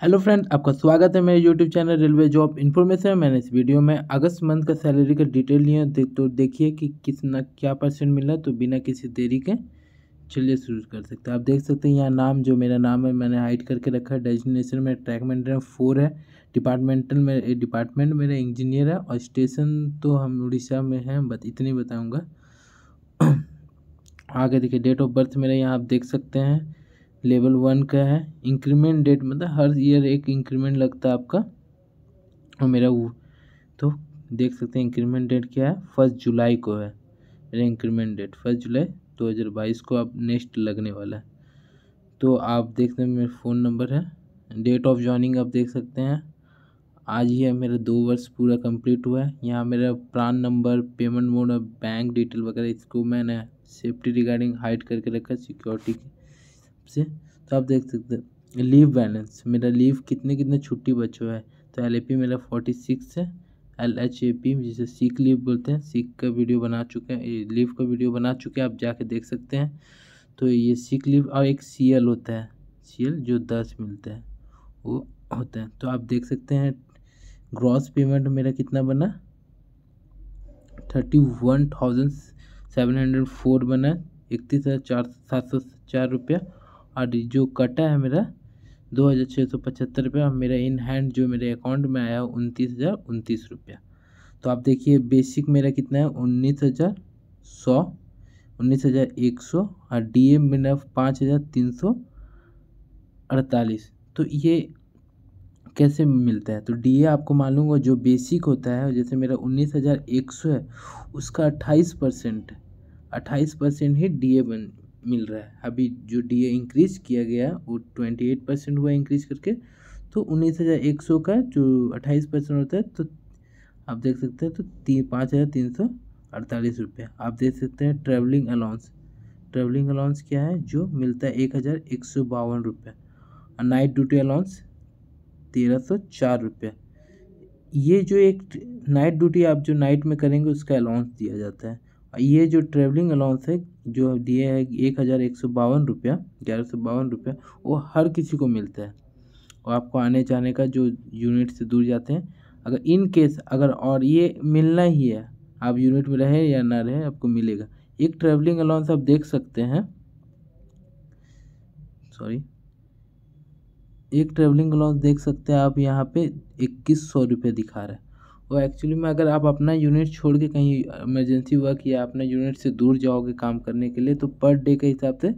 Hello friend, आपका स्वागत है मेरे YouTube channel railway job information मैंने इस वीडियो में अगस्त मंथ का सैलरी का डिटेल लिया देख तो देखिए कि कितना, क्या परसेंट मिला तो बिना किसी देरी के चलिए शुरू कर सकते हैं। आप देख सकते हैं, यहाँ नाम, जो मेरा नाम है, मैंने हाइड करके रखा है। डेजिग्नेशन में ट्रैक मेंटेन फोर है डिपार्टमेंटल में डिपार्टमेंट मेरा इंजीनियर है, और स्टेशन तो हम उड़ीसा में हैं बट इतनी बताऊँगा। आगे देखिए डेट ऑफ़ बर्थ मेरा यहाँ आप देख सकते हैं। लेवल वन का है। इंक्रीमेंट डेट मतलब हर ईयर एक इंक्रीमेंट लगता है आपका और मेरा वो तो देख सकते हैं इंक्रीमेंट डेट क्या है। फ़र्स्ट जुलाई को है मेरा इंक्रीमेंट डेट फ़र्स्ट जुलाई दो हज़ार बाईस को आप नेक्स्ट लगने वाला है। तो आप देख सकते हैं मेरा फ़ोन नंबर है। डेट ऑफ़ ज्वाइनिंग आप देख सकते हैं। आज ही है, मेरा दो वर्ष पूरा कंप्लीट हुआ है। यहाँ मेरा प्रान नंबर पेमेंट मोड और बैंक डिटेल वगैरह इसको मैंने सेफ्टी रिगार्डिंग हाइड करके रखा सिक्योरिटी से तो आप देख सकते हैं, लीव बैलेंस, मेरा लीव कितने कितने छुट्टी बचे हुआ है तो एलएपी मेरा फोर्टी सिक्स है एल एच ए पी जिसे सीख लीव बोलते हैं सीख का वीडियो बना चुके हैं लीव का वीडियो बना चुके हैं, आप जाके देख सकते हैं तो ये सीख लीव और एक सी एल होता है सी एल जो दस मिलता है, वो होता है तो आप देख सकते हैं ग्रॉस पेमेंट मेरा कितना बना thirty one thousand seven hundred four बना इकतीस हज़ार चार सात सौ चार रुपया और जो कटा है मेरा, दो हज़ार छः सौ पचहत्तर रुपया मेरा इन हैंड जो मेरे अकाउंट में आया उनतीस हज़ार उनतीस रुपया। तो आप देखिए, बेसिक मेरा कितना है? उन्नीस हज़ार सौ, उन्नीस हज़ार एक सौ और डी एम मेरा पाँच हज़ार तीन सौ अड़तालीस। तो ये कैसे मिलता है? तो डी ए आपको मालूम हो जो बेसिक होता है, जैसे मेरा उन्नीस हज़ार एक सौ है, उसका अट्ठाईस परसेंट अट्ठाईस परसेंट ही डी ए बन मिल रहा है। अभी जो डी ए इंक्रीज़ किया गया वो ट्वेंटी एट परसेंट हुआ इंक्रीज़ करके तो उन्नीस हज़ार एक सौ का जो अट्ठाईस परसेंट होता है तो आप देख सकते हैं तो तीन पाँच हज़ार तीन सौ अड़तालीस रुपये। आप देख सकते हैं ट्रैवलिंग अलाउंस ट्रैवलिंग अलाउंस क्या है? जो मिलता है एक हज़ार एक सौ बावन रुपये। और नाइट ड्यूटी अलाउंस तेरह सौ चार रुपये। ये जो एक नाइट ड्यूटी आप जो नाइट में करेंगे, उसका अलाउंस दिया जाता है। ये जो ट्रैवलिंग अलाउंस है, जो दिए है एक हज़ार एक सौ बावन रुपया, ग्यारह सौ बावन रुपया, वो हर किसी को मिलता है। और आपको आने जाने का जो यूनिट से दूर जाते हैं, अगर इन केस अगर और ये मिलना ही है, आप यूनिट में रहें या ना रहे, आपको मिलेगा। एक ट्रैवलिंग अलाउंस आप देख सकते हैं। सॉरी एक ट्रैवलिंग अलाउंस देख सकते हैं आप, यहाँ पे इक्कीस सौ रुपये दिखा रहा है। वो एक्चुअली में अगर आप अपना यूनिट छोड़ के कहीं इमरजेंसी वर्क या अपना यूनिट से दूर जाओगे काम करने के लिए तो पर डे के हिसाब से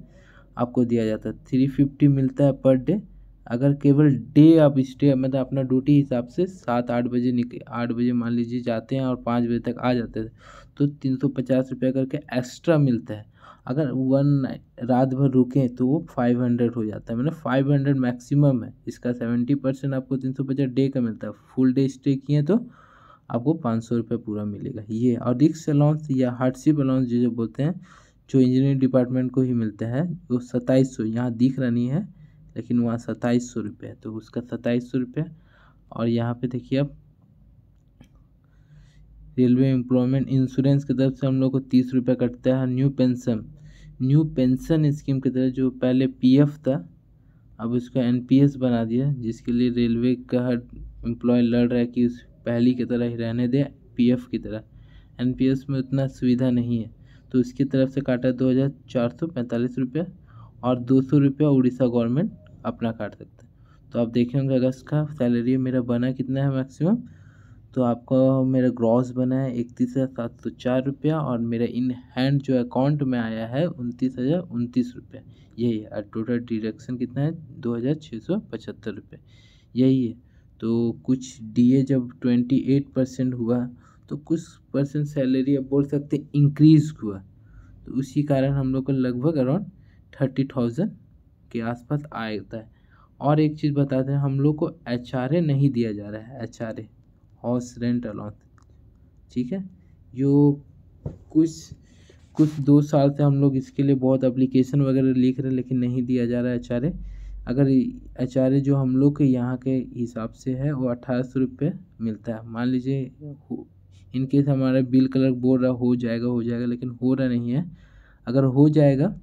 आपको दिया जाता है। थ्री फिफ्टी मिलता है पर डे अगर केवल डे आप स्टे मतलब अपना ड्यूटी हिसाब से सात, आठ बजे निकल आठ बजे मान लीजिए जाते हैं और पाँच बजे तक आ जाते हैं तो तीन सौ पचास रुपया करके एक्स्ट्रा मिलता है। अगर वन रात भर रुकें तो वो फाइव हंड्रेड हो जाता है। मतलब फाइव हंड्रेड मैक्सिमम है। इसका सेवेंटी परसेंट आपको तीन सौ पचास डे का मिलता है। फुल डे स्टे किए तो आपको पाँच सौ रुपये पूरा मिलेगा। ये और रिक्स अलाउंस या हार्डशिप अलाउंस जो जो बोलते हैं, जो इंजीनियरिंग डिपार्टमेंट को ही मिलता है, वो सत्ताईस सौ यहाँ दिख रहा नहीं है, लेकिन वहाँ सत्ताईस सौ रुपये है तो उसका सत्ताईस सौ रुपये। और यहाँ पे देखिए आप रेलवे एम्प्लॉयमेंट इंश्योरेंस की तरफ़ से हम लोग को तीस रुपये कटता है new pension new pension scheme की तरह जो पहले पीएफ था, अब उसका एनपीएस बना दिया, जिसके लिए रेलवे का हर एम्प्लॉय लड़ रहा है कि उस पहली की तरह ही रहने दें पीएफ की तरह। एनपीएस में उतना सुविधा नहीं है। तो उसकी तरफ़ से काटा दो हज़ार चार सौ पैंतालीस रुपये और दो सौ रुपया उड़ीसा गवर्नमेंट अपना काट सकता है। तो आप देखे होंगे अगस्त का सैलरी मेरा बना कितना है मैक्सिमम तो आपका मेरा ग्रॉस बना है इकतीस हज़ार सात सौ चार रुपया और मेरा इन हैंड जो अकाउंट में आया है उनतीस हज़ार उनतीस रुपये। यही है। और टोटल डिडक्शन कितना है? दो हज़ार छः सौ पचहत्तर रुपये। यही है। तो कुछ डीए जब ट्वेंटी एट परसेंट हुआ तो कुछ परसेंट सैलरी अब बोल सकते इंक्रीज हुआ। तो उसी कारण हम लोग को लगभग अराउंड थर्टी थाउज़ेंड के आसपास आता है। और एक चीज़ बताते हैं, हम लोग को एचआरए नहीं दिया जा रहा है H R A house rent allowance ठीक है? जो कुछ कुछ दो साल से हम लोग इसके लिए बहुत अप्लीकेशन वगैरह लिख रहे हैं, लेकिन नहीं दिया जा रहा है एचआरए अगर एच जो हम लोग के यहाँ के हिसाब से है, वो अट्ठारह सौ रुपये मिलता है। मान लीजिए इन केस हमारा बिल कलर बोल रहा हो जाएगा हो जाएगा, लेकिन हो रहा नहीं है। अगर हो जाएगा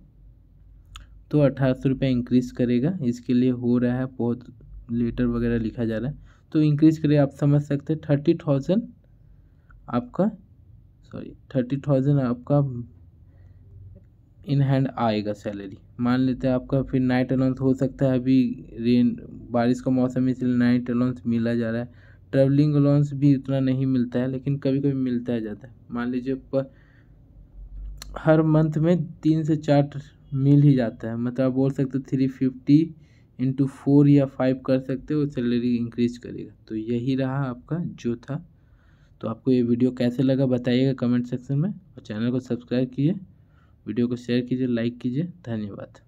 तो अट्ठारह सौ रुपये इंक्रीज़ करेगा। इसके लिए हो रहा है, बहुत लेटर वगैरह लिखा जा रहा है। तो इंक्रीज करिए, आप समझ सकते हैं थर्टी थाउज़ेंड आपका सॉरी थर्टी थाउज़ेंड आपका इन हैंड आएगा सैलरी। मान लेते हैं आपका फिर नाइट अलाउंस हो सकता है, अभी रेन, बारिश का मौसम है, इसलिए नाइट अलाउंस मिला जा रहा है। ट्रैवलिंग अलाउंस भी उतना नहीं मिलता है, लेकिन कभी कभी मिलता है जाता है। मान लीजिए पर हर मंथ में तीन से चार मिल ही जाता है। मतलब आप बोल सकते हो थ्री फिफ्टी इंटू फोर या फाइव कर सकते हो सैलरी इंक्रीज करेगा। तो यही रहा आपका जो था तो आपको ये वीडियो कैसे लगा बताइएगा कमेंट सेक्शन में, और चैनल को सब्सक्राइब कीजिए। वीडियो को शेयर कीजिए लाइक कीजिए धन्यवाद।